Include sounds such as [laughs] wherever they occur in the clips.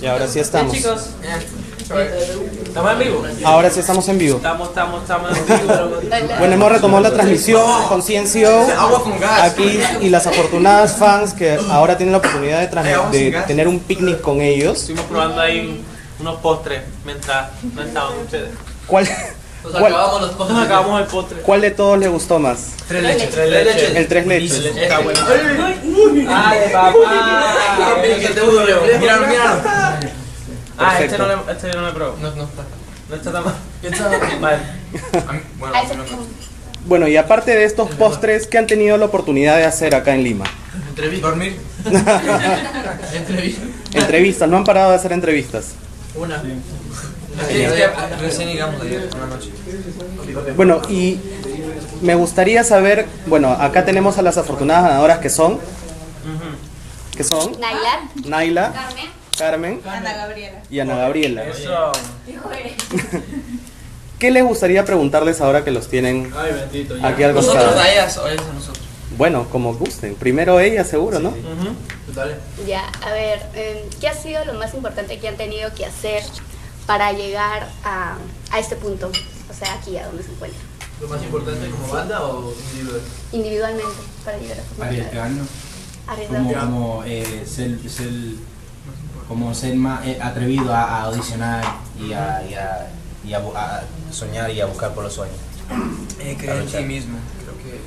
Y ahora sí estamos. Bien, chicos. ¿Estamos en vivo? Ahora sí estamos en vivo. Estamos, estamos, estamos en vivo. Bueno, hemos retomado la transmisión con Ciencio aquí y las afortunadas fans que ahora tienen la oportunidad de, de tener un picnic con ellos. Estuvimos probando ahí unos postres mientras no estaban ustedes. ¿Cuál, Nos cuál, acabamos los postres. Nos acabamos el postre. cuál de todos les gustó más? Tres leches. Tres leches. El tres leches. Está bueno. ¡Ay, papá! Míralo, míralo. Ah, este no, le, este no le probó. No, no está. No está tan mal. [laughs] Vale. Bueno, y aparte de estos postres, ¿qué han tenido la oportunidad de hacer acá en Lima? Entrevista. Dormir. [laughs] Entrevista. Entrevistas, no han parado de hacer entrevistas. Una. Noche. Bueno, y me gustaría saber, bueno, acá tenemos a las afortunadas ganadoras que son, que son Naila, Naila, Carmen, Carmen Ana Gabriela. y Ana Gabriela. Eso. [laughs] ¿Qué les gustaría preguntarles ahora que los tienen Ay, bendito. aquí al Nosotros costado? a ellas o ellas a nosotros. Bueno, como gusten. Primero ella, seguro, ¿no? Dale. ya, a ver, eh, ¿qué ha sido lo más importante que han tenido que hacer para llegar a, a este punto? O sea, aquí, a donde se encuentran. ¿Lo más importante como banda o individual? Individualmente, para llegar a Arriesgar. Como, como eh, ser, ser- como ser más eh, atrevido a, a audicionar y a, y a- y a soñar y a buscar por los sueños. Eh, creer en ti mismo. Creo que,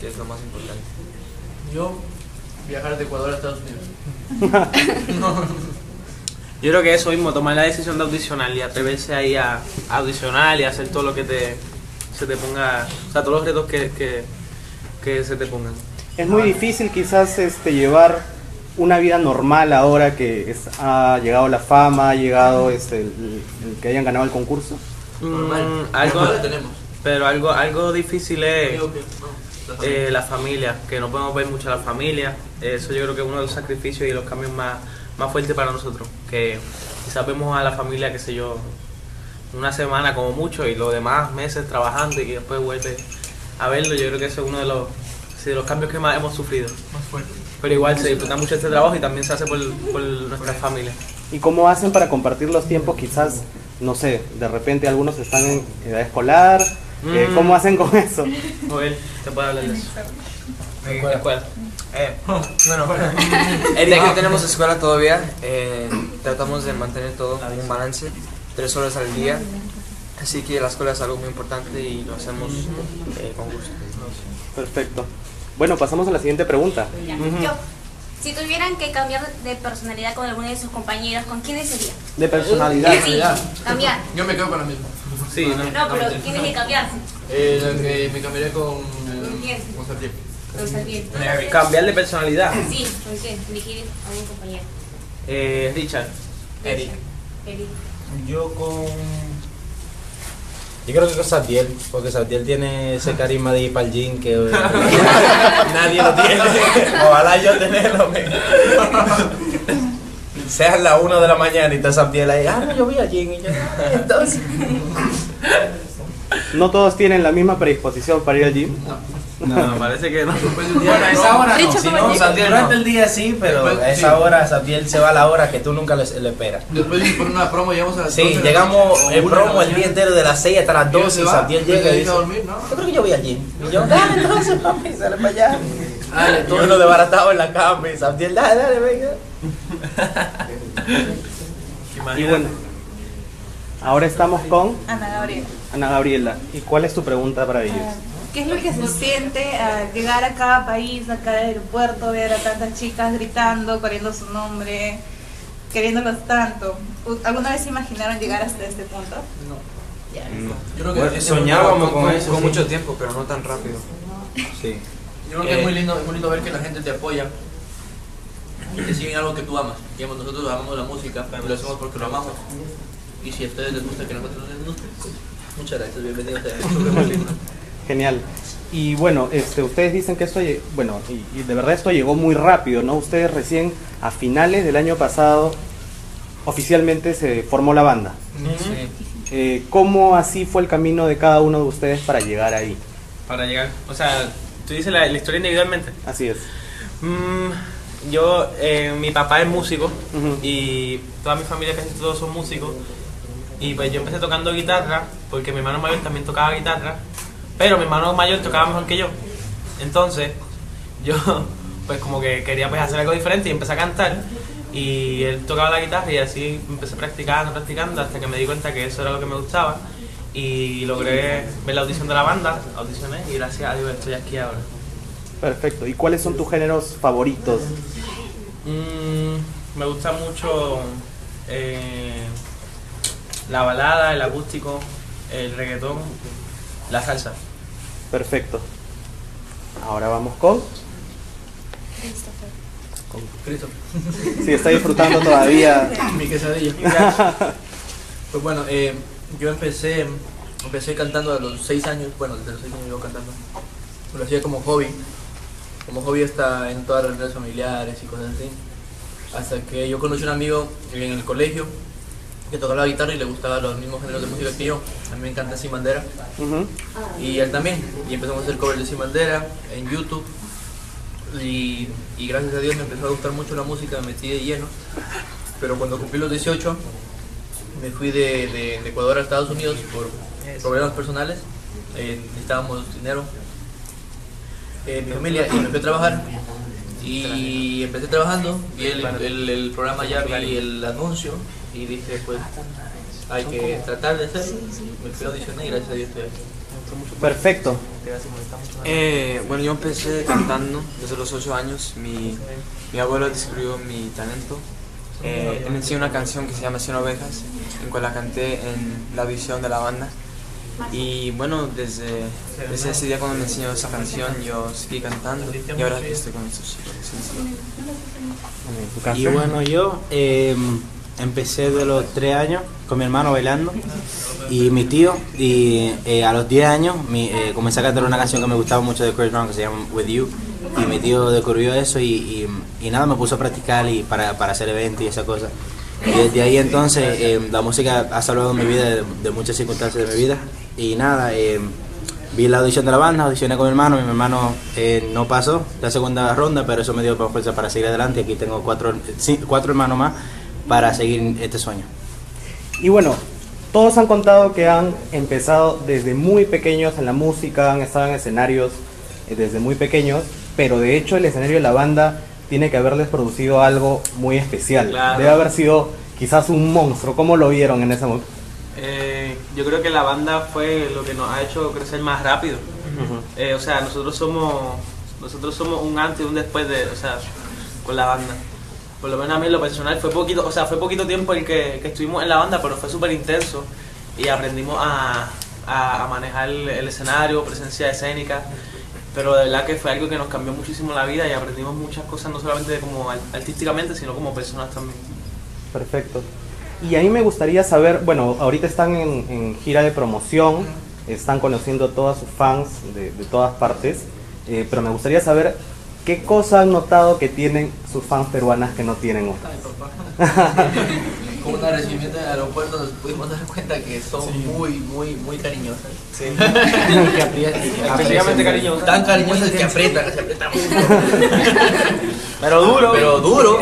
que es lo más importante. Yo, viajar de Ecuador a Estados Unidos. [laughs] Yo creo que eso mismo, tomar la decisión de audicionar y atreverse ahí a, a audicionar y hacer todo lo que te, se te ponga, o sea, todos los retos que, que, que se te pongan. Es muy difícil quizás este, llevar una vida normal ahora que es- ha llegado la fama, ha llegado este, el, el que hayan ganado el concurso. Mm, algo, Normal lo tenemos. pero algo, algo difícil es no, la eh, la familia, que no podemos ver mucho a la familia. Eso yo creo que es uno de los sacrificios y los cambios más, más fuertes para nosotros. Que quizás vemos a la familia, qué sé yo, una semana como mucho y los demás meses trabajando y que después vuelve a verlo. Yo creo que ese es uno de los, sí, de los cambios que más hemos sufrido. Más fuerte. Pero igual se disfruta mucho este trabajo y también se hace por, por nuestra familia. ¿Y cómo hacen para compartir los tiempos? Quizás, no sé, de repente algunos están en edad escolar. eh, Mm. ¿Cómo hacen con eso? Joel, te puedo hablar de eso. Escuela. Escuela. Eh, [laughs] bueno, ya [laughs] que tenemos escuela todavía, eh, tratamos de mantener todo en un balance, tres horas al día. Así que la escuela es algo muy importante y lo hacemos eh, con gusto. Perfecto. Bueno, pasamos a la siguiente pregunta. Yo, si tuvieran que cambiar de personalidad con alguno de sus compañeros, ¿con quiénes sería? De personalidad. Sí, cambiar. Yo me quedo con la misma. Sí, ¿no? No, pero tienes que cambiar. Eh, me cambiaré con. ¿Con quién? con Sartier. Con Sartier. Cambiar de personalidad. Sí, ¿con quién? Elegir a un compañero. Eh, Richard. Eric. Eric. Yo con... Yo creo que con Sabdiel, porque Sabdiel tiene ese carisma de ir para el gym que eh, [laughs] nadie lo tiene. Ojalá yo tenerlo. men. Sean las 1 de la mañana y está Sabdiel ahí, ah, no, yo al gym y yo, "Ah, entonces... No todos tienen la misma predisposición para ir al gym. No, [laughs] parece que no. Bueno, a esa hora no, si no, el Sabdiel durante el día sí, pero Después, a esa sí. hora Sabdiel se va a la hora que tú nunca le, le esperas. Después de poner una promo, llegamos a las Sí, 12 de la llegamos de la promo el día entero de las 6 hasta las Y él 12 se y va, Sabdiel llega y dice, a dormir, ¿no? yo creo que yo voy al gym. Y yo, dale entonces papi, sale para allá. [laughs] Dale, Y todo uno desbaratado en la cama y Sabdiel, dale, dale, venga. [laughs] Y bueno, ahora estamos con Ana Gabriela. Ana Gabriela. ¿Y cuál es tu pregunta para ellos? ¿Qué es lo que se siente al llegar a cada país, a cada aeropuerto, ver a tantas chicas gritando, corriendo su nombre, queriéndolos tanto? ¿U- ¿Alguna vez se imaginaron llegar hasta este punto? Ya. Yo creo Bueno, que soñábamos con eso, Con sí. mucho tiempo, pero no tan rápido. Sí. Yo creo que es muy lindo, es muy lindo ver que la gente te apoya y te siguen algo que tú amas. Digamos, nosotros amamos la música, pero lo hacemos porque lo amamos. Y si a ustedes les gusta que nosotros les guste, pues, muchas gracias, bienvenidos a [laughs] Genial. Y bueno, este, ustedes dicen que esto, bueno, y, y de verdad esto llegó muy rápido, ¿no? Ustedes recién a finales del año pasado oficialmente se formó la banda. Eh, ¿Cómo así fue el camino de cada uno de ustedes para llegar ahí? Para llegar. O sea, tú dices la, la historia individualmente. Así es. Mm, yo, eh, mi papá es músico Ujú. y toda mi familia casi todos son músicos. Y pues yo empecé tocando guitarra porque mi hermano mayor también tocaba guitarra, pero mi hermano mayor tocaba mejor que yo. Entonces, yo pues como que quería pues hacer algo diferente y empecé a cantar. Y él tocaba la guitarra y así empecé practicando, practicando hasta que me di cuenta que eso era lo que me gustaba. Y logré ver la audición de la banda, audicioné y gracias a Dios estoy aquí ahora. Perfecto. ¿Y cuáles son tus géneros favoritos? Mm, me gusta mucho eh, la balada, el acústico, el reggaetón, la salsa. Perfecto. Ahora vamos con... Cristo. Si está disfrutando [laughs] todavía. Mi quesadilla. [laughs] pues bueno, eh, yo empecé, empecé cantando a los 6 años, bueno, desde los 6 años yo cantando. Lo hacía como hobby. Como hobby está en todas las redes familiares y cosas así. Hasta que yo conocí a un amigo en el colegio que tocaba la guitarra y le gustaban los mismos géneros de música que yo. A mí me encanta Sin Bandera. Y él también. Y empezamos a hacer covers de Sin Bandera en YouTube. Y, y gracias a Dios me empezó a gustar mucho la música, me metí de lleno. Pero cuando cumplí los 18, me fui de, de- de Ecuador a Estados Unidos por problemas personales. Eh, necesitábamos dinero. Eh, mi familia, y me fui a trabajar. Y empecé trabajando, vi el, el- el programa ya, vi el anuncio y dije, pues hay que tratar de hacerlo. Me fui a audicionar y gracias a Dios estoy aquí. Perfecto. Eh, bueno, yo empecé cantando desde los 8 años. Mi, mi abuelo descubrió mi talento. Eh, él me enseñó una canción que se llama Cien Ovejas, en cual la canté en la audición de la banda. Y bueno, desde, desde ese día cuando me enseñó esa canción, yo seguí cantando y ahora aquí estoy con estos chicos. Y bueno, yo eh, empecé de los 3 años con mi hermano bailando y mi tío. Y eh, a los 10 años mi- eh, comencé a cantar una canción que me gustaba mucho de Chris Brown que se llama With You. Y mi tío descubrió eso y, y- nada, me puso a practicar y para, para hacer eventos y esa cosa. Y desde ahí entonces eh, la música ha salvado mi vida de, muchas circunstancias de mi vida. Y nada, vi la audición de la banda, audicioné con mi hermano, mi hermano no pasó la segunda ronda, pero eso me dio fuerza para seguir adelante. Aquí tengo cuatro, cuatro hermanos más para seguir este sueño. Y bueno, todos han contado que han empezado desde muy pequeños en la música, han estado en escenarios eh, desde muy pequeños, pero de hecho el escenario de la banda tiene que haberles producido algo muy especial. Claro. Debe haber sido quizás un monstruo. ¿Cómo lo vieron en ese momento? Eh, yo creo que la banda fue lo que nos ha hecho crecer más rápido. Eh, o sea, nosotros somos nosotros somos un antes y un después de, o sea, con la banda. Por lo menos a mí en lo personal fue poquito, o sea, fue poquito tiempo el que, que estuvimos en la banda, pero fue súper intenso y aprendimos a, a- a manejar el, el escenario, presencia escénica. Pero de verdad que fue algo que nos cambió muchísimo la vida y aprendimos muchas cosas, no solamente como artísticamente, sino como personas también. Perfecto. Y a mí me gustaría saber, bueno, ahorita están en, en gira de promoción, están conociendo a todas sus fans de, de todas partes, eh, pero me gustaría saber qué cosa han notado que tienen sus fans peruanas que no tienen otras. [laughs] Con una recibimiento en el aeropuerto nos pudimos dar cuenta que son muy, muy, muy cariñosas. [laughs] Específicamente cariñoso. Tan cariñosas que aprietan, se aprietan mucho. [laughs] Pero duro. Pero duro.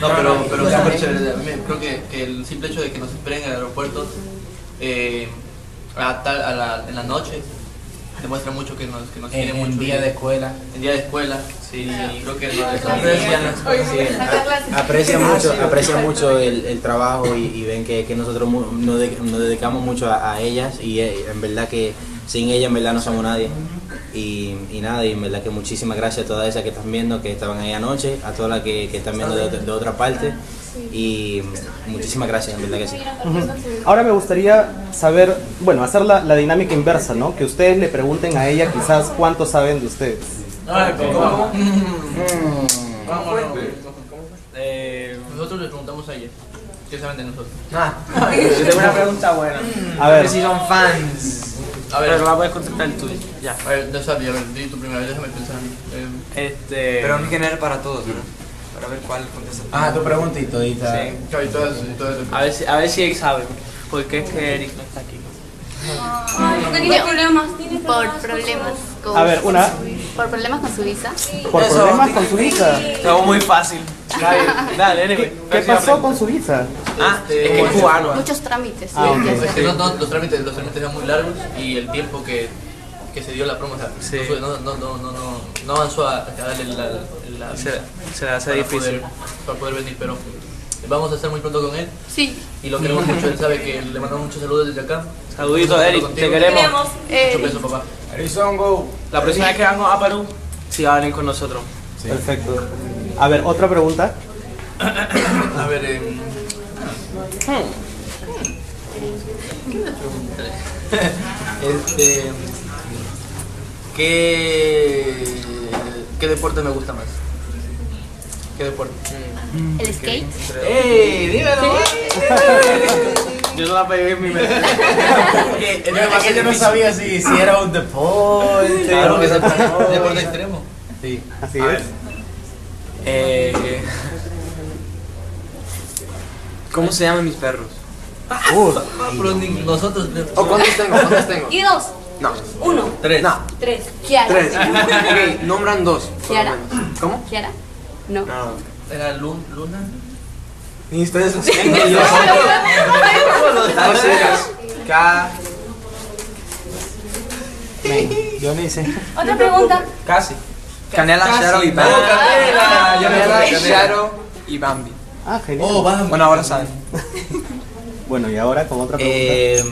No, pero, pero súper chévere. A mí Creo que, que el simple hecho de que nos esperen en el aeropuerto eh, a tal- a la- en la noche demuestra mucho que nos, que nos En, quieren en mucho. día de escuela. en día de escuela. Sí, creo que nos Sí, aprecian mucho, aprecian mucho el, el trabajo y, y ven que, que nosotros nos, de- nos dedicamos mucho a, a ellas y eh, en verdad que sin ellas en verdad no somos nadie. Y, y nada, y en verdad que muchísimas gracias a todas esas que están viendo, que estaban ahí anoche, a todas las que, que están viendo de, de otra parte y muchísimas gracias, en verdad que sí. Ahora me gustaría saber, bueno, hacer la, la dinámica inversa, ¿no? Que ustedes le pregunten a ella quizás cuánto saben de ustedes. Ay, ¿cómo? Eh, Nosotros le preguntamos a ella. ¿Qué saben de nosotros? ah, yo tengo una pregunta buena. A ver. si son fans. A ver, Pero la puedes contestar tú. Ya. a ver, ya sabía, a ver, di tu primera vez, déjame pensar. Eh, Este. Pero en general para todos, ¿verdad? Para ver cuál contesta. Ah, tu pregunta y todita. Sí. y A ver si, a ver si Eric sabe. Porque es que Eric no está aquí. Ay, porque tiene problemas, tiene Por problemas con A ver, una, por problemas con su visa. Por Eso. problemas con su visa. Estamos muy fácil. Dale, [laughs] dale, anyway. ¿Qué pasó con su visa? Ah, es que es cubano. Muchos trámites. Ah, sí, que ok. Es que hacer. no, no, los trámites, los trámites eran muy largos y el tiempo que, que se dio la promo, o sea, Sí. no, no, no, no, no, no, no avanzó a, a darle la, la, Se, se le hace para difícil. poder, para poder venir, pero vamos a estar muy pronto con él Sí. y lo queremos mucho, él sabe que le mandamos muchos saludos desde acá. Saluditos, Eric, contigo. te queremos. Eh, Mucho beso, papá. La próxima vez que vamos a Perú, sí va a venir con nosotros. Perfecto. A ver, otra pregunta. A ver, em, ¿qué me preguntaré? este, ¿qué, ¿Qué deporte me gusta más? ¿Qué deporte? el skate. ¡Ey! ¡Dímelo! Yo no la pegué en mi mente. [laughs] Es que yo no sabía si, si era un deporte. Claro que es deporte, deporte extremo. Sí. Así es. Eh, ¿Cómo se llaman mis perros? Uh, nosotros. ¿O cuántos tengo? ¿Cuántos tengo? Y dos. No. Uno. Tres. No. Tres. Kiara. Tres. [laughs] Ok, nombran dos. por lo Kiara. menos. ¿Cómo? Kiara. No. No. Era Lun- Luna. Ni ustedes lo saben. Dos siglas. K. Yo ni sé. Otra pregunta. Casi. Canela, Shadow y Bambi. Canela, me Canela. Shadow y Bambi. ah, genial. Oh, va. Bueno, ahora saben. [laughs] Bueno, y ahora con otra pregunta. Eh,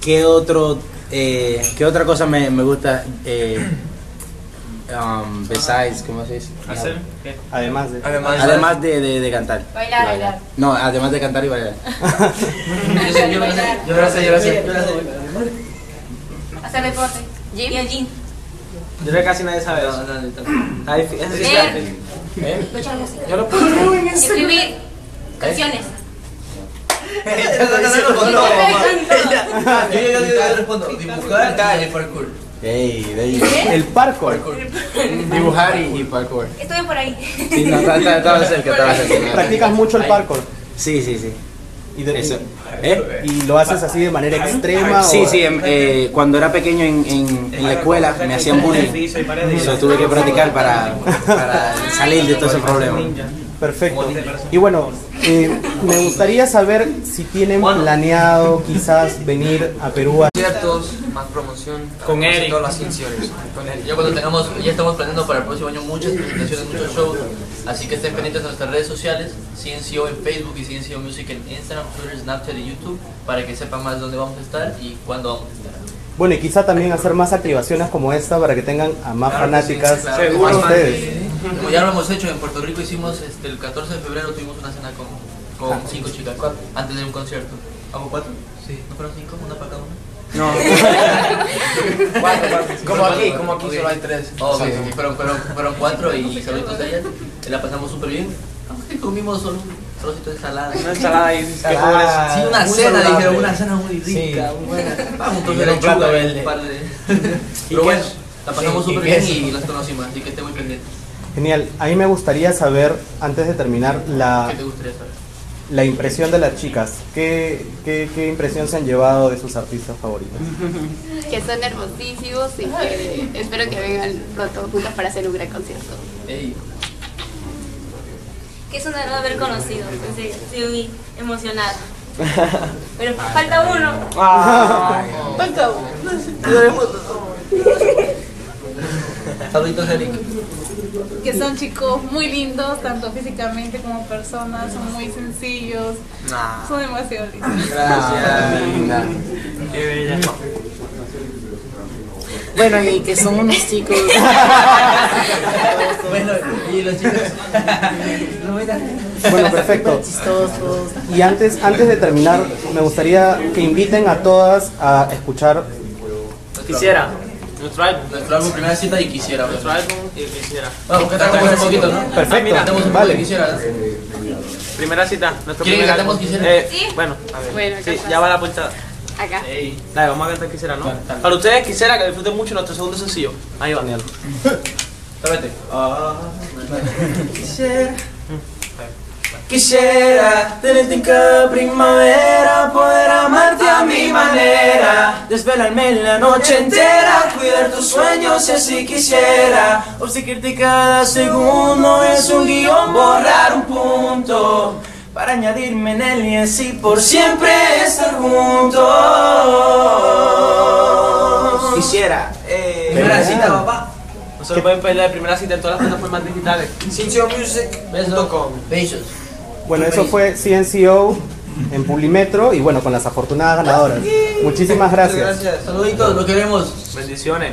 ¿Qué otro, eh, qué otra cosa me, me gusta? Eh, um, besides, ¿cómo se dice? ¿Hacer? ¿Qué? Además de... Además, Además de, de, de cantar. Bailar, bailar. No, además de cantar y bailar. [laughs] Yo sé, yo la sé, yo la sé, yo. Hacer deporte. Gym. Y el gym. Yo creo que casi nadie sabe eso. Está difícil. Eso sí Leer. está difícil. Yo lo. Escribir. Canciones. [laughs] Yo, yo, yo, yo respondo. Dibujar y parkour. Ahí. El parkour. Dibujar y, y parkour. Estuve por ahí. Sí, no, está- está- estaba cerca, estaba cerca. Practicas mucho el parkour. Sí, sí, sí. Y, de- Eso. ¿Eh? y lo haces así de manera extrema. Sí, o- sí, em, eh, cuando era pequeño en, en, en la escuela me hacían bullying. Eso tuve que practicar para, para salir de todo ese problema. Perfecto. Y bueno, eh, me gustaría saber si tienen planeado quizás venir a Perú a... Conciertos, más promoción. Con Eric. Todas las canciones. Con Eric. Ya cuando tengamos, ya estamos planeando para el próximo año muchas presentaciones, muchos shows, así que estén pendientes de nuestras redes sociales, CNCO en Facebook y CNCO Music en Instagram, Twitter, Snapchat y YouTube, para que sepan más dónde vamos a estar y cuándo vamos a estar. Bueno, y quizá también hacer más activaciones como esta para que tengan a más Claro que sí, fanáticas claro que como ustedes. Ya lo hemos hecho en Puerto Rico, hicimos este, el 14 de febrero tuvimos una cena con, con cinco chicas antes de un concierto. ¿Vamos cuatro? Sí. ¿No fueron cinco? ¿Una para cada una? No. [laughs] Cuatro, cuatro. Como aquí, como aquí solo hay tres. Oh, Sí. fueron, fueron, fueron cuatro y saluditos a ellas. Y la pasamos súper bien. Comimos solo trocito de ensalada. Una ensalada ahí. [laughs] Qué Ah, Sí, una muy cena, dijeron, una cena muy rica, Sí. muy buena. [laughs] Vamos, Y entonces era un plato verde. un par de... [laughs] ¿Y Pero bueno, la pasamos Sí, súper bien queso. y las conocimos, así que esté muy pendiente. Genial. A mí me gustaría saber, antes de terminar, la, ¿Qué te gustaría saber? la impresión de las chicas. ¿Qué, qué, qué impresión se han llevado de sus artistas favoritos? Que son hermosísimos y que espero que vengan pronto juntos para hacer un gran concierto. Ey, Un honor haber conocido, en serio, estoy muy emocionada. [laughs] Pero falta uno. Falta uno. [laughs] Saluditos, Eric. Que son chicos muy lindos, tanto físicamente como personas, son muy sencillos, son demasiado lindos. Gracias. Linda. Qué bella. Bueno, y que son unos chicos. [laughs] Bueno, y los chicos. [laughs] Bueno, perfecto. chistosos. Y antes, antes de terminar, me gustaría que inviten a todas a escuchar Quisiera. Nuestro álbum. Nuestro álbum Primera Cita y quisiera. Nuestro álbum y quisiera. Vamos, que cantemos un poquito, ¿no? Perfecto, un poquito vale. quisiera. Primera cita. Nuestro ¿Quieren que primer cantemos álbum. Quisiera? Eh, Sí. Bueno, a ver. Bueno, sí, ya va la puerta. Acá. Dale, vamos a cantar quisiera, ¿no? Para ustedes quisiera que disfruten mucho nuestro segundo sencillo. Ahí va. Genial. Espérate. Quisiera tenerte en cada primavera, poder amarte a mi manera, desvelarme en la noche entera, cuidar tus sueños si así quisiera, obsequiarte cada segundo es un guion, borrar un punto, para añadirme en él y así por siempre estar juntos. Quisiera, eh, Primera cita, papá. No se lo pueden perder, primera cita en todas las plataformas digitales. Cinciomusic.com. Besos. Bueno, eso fue CNCO en Pulimetro y bueno, con las afortunadas ganadoras. Muchísimas gracias. Saluditos, lo queremos. Bendiciones.